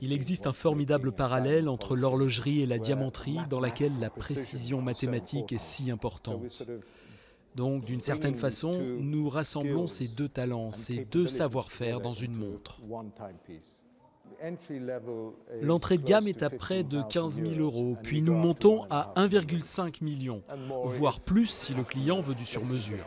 Il existe un formidable parallèle entre l'horlogerie et la diamanterie dans laquelle la précision mathématique est si importante. Donc, d'une certaine façon, nous rassemblons ces deux talents, ces deux savoir-faire dans une montre. L'entrée de gamme est à près de 15 000 euros, puis nous montons à 1,5 million, voire plus si le client veut du sur-mesure.